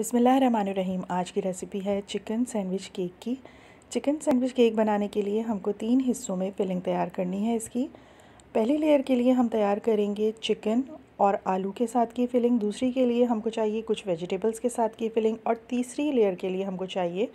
बिसमीम आज की रेसिपी है चिकन सैंडविच केक की। चिकन सैंडविच केक बनाने के लिए हमको तीन हिस्सों में फिलिंग तैयार करनी है इसकी। पहली लेयर के लिए हम तैयार करेंगे चिकन और आलू के साथ की फिलिंग दूसरी के लिए हमको चाहिए कुछ वेजिटेबल्स के साथ की फिलिंग और तीसरी लेयर के लिए हमको चाहिए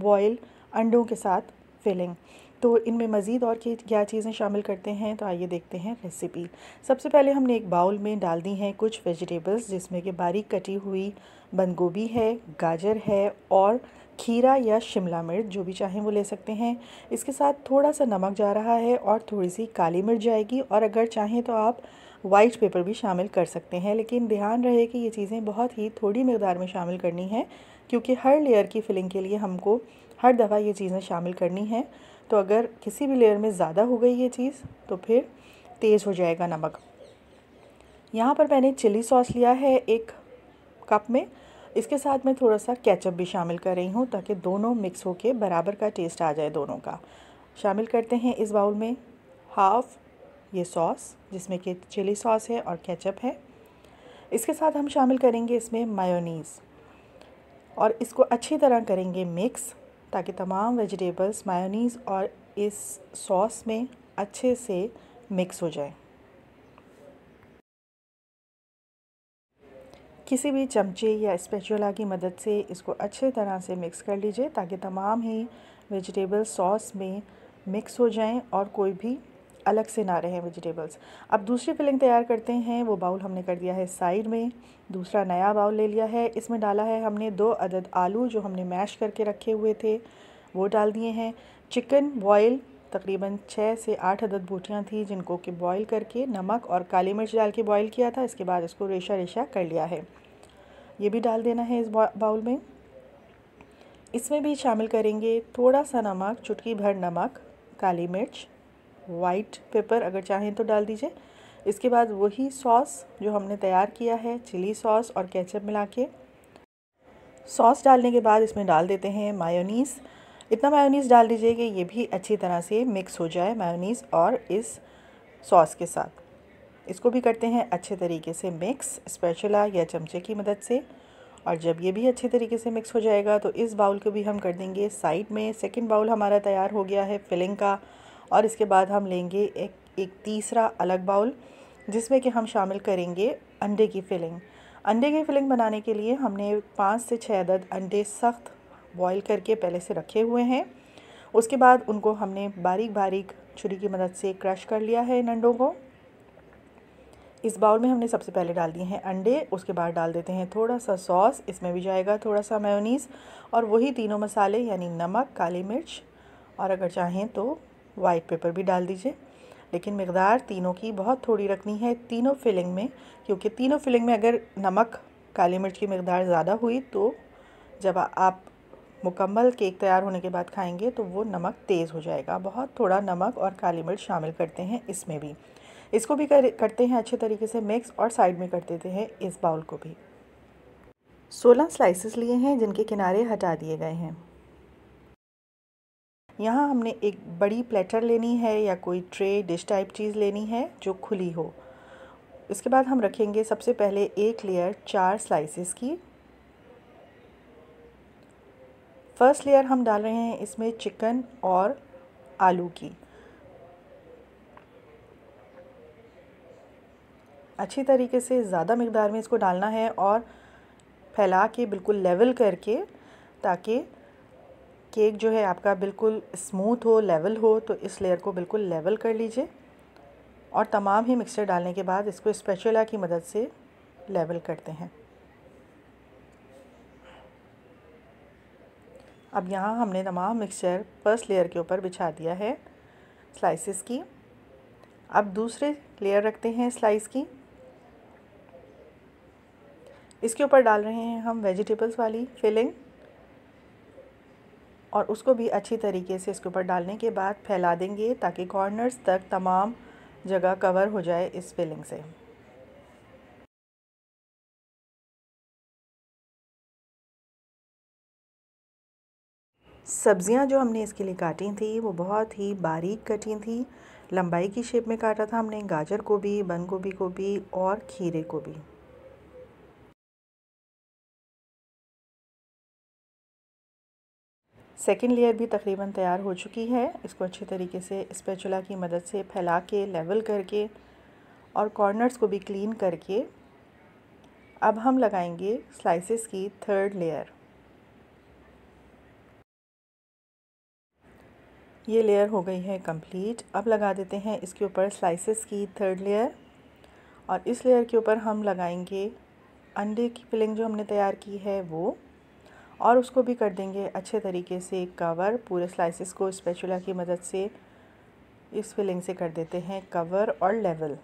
बॉयल अंडों के साथ फिलिंग तो इनमें मज़ीद और क्या चीज़ें शामिल करते हैं तो आइए देखते हैं रेसिपी सबसे पहले हमने एक बाउल में डाल दी हैं कुछ वेजिटेबल्स जिसमें कि बारीक कटी हुई बंद गोभी है, गाजर है और खीरा या शिमला मिर्च, जो भी चाहें वो ले सकते हैं। इसके साथ थोड़ा सा नमक जा रहा है और थोड़ी सी काली मिर्च जाएगी और अगर चाहें तो आप वाइट पेपर भी शामिल कर सकते हैं, लेकिन ध्यान रहे कि ये चीज़ें बहुत ही थोड़ी मकदार में शामिल करनी है क्योंकि हर लेयर की फिलिंग के लिए हमको हर दफ़ा ये चीज़ें शामिल करनी है। तो अगर किसी भी लेयर में ज़्यादा हो गई ये चीज़ तो फिर तेज़ हो जाएगा नमक। यहाँ पर मैंने चिली सॉस लिया है एक कप में। इसके साथ मैं थोड़ा सा केचप भी शामिल कर रही हूँ ताकि दोनों मिक्स होके बराबर का टेस्ट आ जाए दोनों का। शामिल करते हैं इस बाउल में हाफ़ ये सॉस जिसमें कि चिली सॉस है और केचप है। इसके साथ हम शामिल करेंगे इसमें मायोनीज़ और इसको अच्छी तरह करेंगे मिक्स ताकि तमाम वेजिटेबल्स मायोनीज़ और इस सॉस में अच्छे से मिक्स हो जाए। किसी भी चमचे या स्पेचुला की मदद से इसको अच्छे तरह से मिक्स कर लीजिए, ताकि तमाम ही वेजिटेबल सॉस में मिक्स हो जाएँ और कोई भी अलग से ना रहें वेजिटेबल्स। अब दूसरी फिलिंग तैयार करते हैं, वो बाउल हमने कर दिया है साइड में, दूसरा नया बाउल ले लिया है, इसमें डाला है हमने दो अदद आलू जो हमने मैश करके रखे हुए थे, वो डाल दिए हैं। चिकन बॉयल तकरीबन छः से आठ अदद बूटियाँ थी जिनको कि बॉईल करके नमक और काली मिर्च डाल के बॉईल किया था, इसके बाद इसको रेशा रेशा कर लिया है। ये भी डाल देना है इस बाउल में। इसमें भी शामिल करेंगे थोड़ा सा नमक, चुटकी भर नमक, काली मिर्च वाइट पेपर अगर चाहें तो डाल दीजिए। इसके बाद वही सॉस जो हमने तैयार किया है चिली सॉस और केचप मिला के सॉस डालने के बाद इसमें डाल देते हैं मायोनीज़ इतना मायोनीज़ डाल दीजिए कि ये भी अच्छी तरह से मिक्स हो जाए मायोनीज़ और इस सॉस के साथ। इसको भी करते हैं अच्छे तरीके से मिक्स स्पेचुला या चमचे की मदद से। और जब ये भी अच्छे तरीके से मिक्स हो जाएगा तो इस बाउल को भी हम कर देंगे साइड में। सेकंड बाउल हमारा तैयार हो गया है फिलिंग का। और इसके बाद हम लेंगे एक एक तीसरा अलग बाउल, जिसमें कि हम शामिल करेंगे अंडे की फिलिंग। अंडे की फिलिंग बनाने के लिए हमने पाँच से छः अदद अंडे सख्त बॉईल करके पहले से रखे हुए हैं। उसके बाद उनको हमने बारीक बारीक छुरी की मदद से क्रश कर लिया है इन अंडों को। इस बाउल में हमने सबसे पहले डाल दिए हैं अंडे, उसके बाद डाल देते हैं थोड़ा सा सॉस, इसमें भी जाएगा थोड़ा सा मेयोनीज़, और वही तीनों मसाले, यानी नमक, काली मिर्च, और अगर चाहें तो वाइट पेपर भी डाल दीजिए। लेकिन मकदार तीनों की बहुत थोड़ी रखनी है तीनों फिलिंग में क्योंकि तीनों फिलिंग में अगर नमक काली मिर्च की मकदार ज़्यादा हुई तो जब आप मुकम्मल केक तैयार होने के बाद खाएँगे तो वो नमक तेज़ हो जाएगा। बहुत थोड़ा नमक और काली मिर्च शामिल करते हैं इसमें भी। इसको भी कर, करते हैं अच्छे तरीके से मिक्स और साइड में कर देते हैं इस बाउल को भी। सोलह स्लाइसेस लिए हैं जिनके किनारे हटा दिए गए हैं। यहाँ हमने एक बड़ी प्लेटर लेनी है या कोई ट्रे डिश टाइप चीज़ लेनी है जो खुली हो। इसके बाद हम रखेंगे सबसे पहले एक लेयर चार स्लाइसेस की। फ़र्स्ट लेयर हम डाल रहे हैं इसमें चिकन और आलू की। अच्छी तरीके से ज़्यादा मकदार में इसको डालना है और फैला के बिल्कुल लेवल करके ताकि केक जो है आपका बिल्कुल स्मूथ हो, लेवल हो तो इस लेयर को बिल्कुल लेवल कर लीजिए। और तमाम ही मिक्सचर डालने के बाद इसको स्पेचुला की मदद से लेवल करते हैं। अब यहाँ हमने तमाम मिक्सचर फ़र्स्ट लेयर के ऊपर बिछा दिया है स्लाइसेस की। अब दूसरे लेयर रखते हैं स्लाइस की। इसके ऊपर डाल रहे हैं हम वेजिटेबल्स वाली फिलिंग। और उसको भी अच्छी तरीके से इसके ऊपर डालने के बाद फैला देंगे ताकि कॉर्नर्स तक तमाम जगह कवर हो जाए इस फिलिंग से। सब्ज़ियाँ जो हमने इसके लिए काटी थी, वो बहुत ही बारीक कटी थी। लंबाई की शेप में काटा था हमने, गाजर को भी बंद गोभी को भी और खीरे को भी सेकेंड लेयर भी तकरीबन तैयार हो चुकी है। इसको अच्छे तरीके से स्पैचुला की मदद से फैला के, लेवल करके और कॉर्नर्स को भी क्लीन करके अब हम लगाएँगे स्लाइसेस की थर्ड लेयर। ये लेयर हो गई है कंप्लीट। अब लगा देते हैं इसके ऊपर स्लाइसेस की थर्ड लेयर और इस लेयर के ऊपर हम लगाएँगे अंडे की फिलिंग जो हमने तैयार की है वो। और उसको भी कर देंगे अच्छे तरीके से कवर पूरे स्लाइसिस को स्पेचुला की मदद से इस फिलिंग से कर देते हैं कवर और लेवल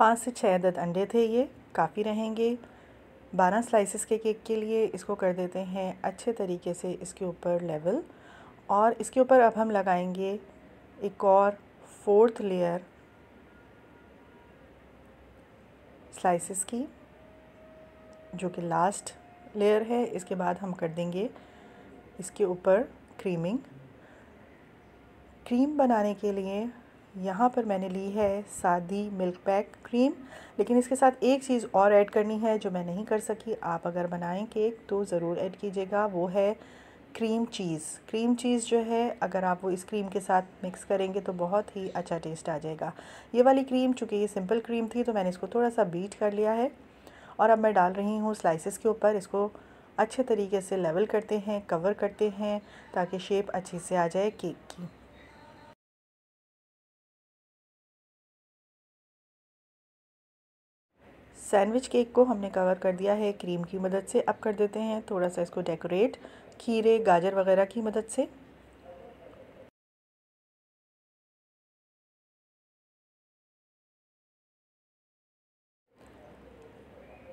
पाँच से छः अदद अंडे थे ये, काफ़ी रहेंगे। बारह स्लाइसेस के केक के लिए इसको कर देते हैं अच्छे तरीके से इसके ऊपर लेवल और इसके ऊपर अब हम लगाएँगे एक और फोर्थ लेयर स्लाइसेस की, जो कि लास्ट लेयर है। इसके बाद हम कर देंगे इसके ऊपर क्रीमिंग क्रीम बनाने के लिए यहाँ पर मैंने ली है सादी मिल्क पैक क्रीम लेकिन इसके साथ एक चीज़ और ऐड करनी है जो मैं नहीं कर सकी। आप अगर बनाएँ केक तो ज़रूर ऐड कीजिएगा। वो है क्रीम चीज़ क्रीम चीज़ जो है, अगर आप वो इस क्रीम के साथ मिक्स करेंगे तो बहुत ही अच्छा टेस्ट आ जाएगा। ये वाली क्रीम चूँकि ये सिंपल क्रीम थी तो मैंने इसको थोड़ा सा बीट कर लिया है। और अब मैं डाल रही हूँ स्लाइसिस के ऊपर। इसको अच्छे तरीके से लेवल करते हैं कवर करते हैं, ताकि शेप अच्छे से आ जाए केक की। सैंडविच केक को हमने कवर कर दिया है क्रीम की मदद से। अब कर देते हैं थोड़ा सा इसको डेकोरेट खीरे, गाजर वगैरह की मदद से।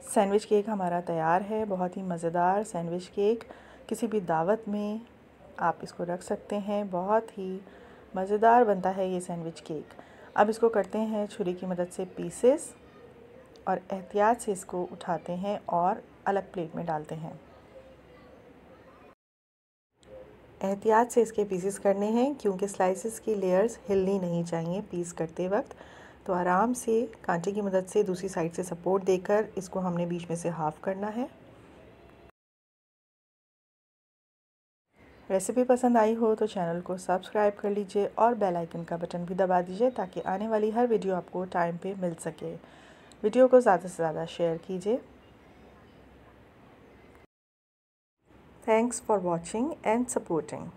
सैंडविच केक हमारा तैयार है, बहुत ही मज़ेदार सैंडविच केक। किसी भी दावत में आप इसको रख सकते हैं, बहुत ही मज़ेदार बनता है ये सैंडविच केक। अब इसको करते हैं छुरी की मदद से पीसेस। और एहतियात से इसको उठाते हैं और अलग प्लेट में डालते हैं। एहतियात से इसके पीसेस करने हैं, क्योंकि स्लाइसेस की लेयर्स हिलनी नहीं चाहिए पीस करते वक्त। तो आराम से कांटे की मदद से दूसरी साइड से सपोर्ट देकर इसको हमने बीच में से हाफ़ करना है। रेसिपी पसंद आई हो तो चैनल को सब्सक्राइब कर लीजिए और बेल आइकन का बटन भी दबा दीजिए ताकि आने वाली हर वीडियो आपको टाइम पे मिल सके। वीडियो को ज़्यादा से ज़्यादा शेयर कीजिए। Thanks for watching and supporting